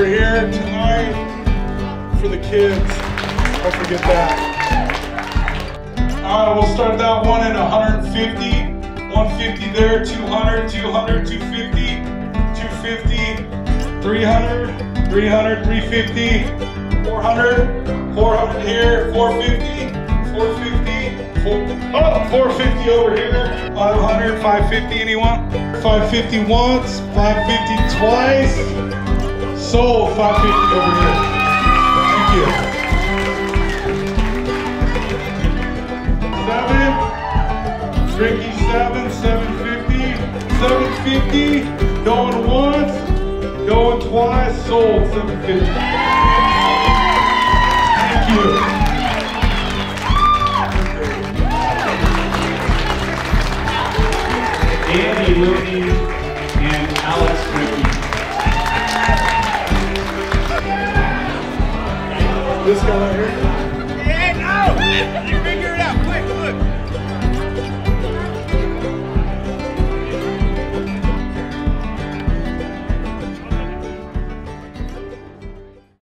here tonight for the kids. Don't forget that. All right, we'll start that one at 150. 150 there, 200, 200, 250, 250, 300, 300, 350, 400, 400 here, 450, 450, four, oh, 450 over here, 500, 550, anyone? 550 once, 550 twice, sold 550 over here. Thank you. Seven, Ricky seven, 750, 750, going once, going twice, sold 750. Thank you. Andy Whitney and Alex Ricky. This guy right here? Yeah, no!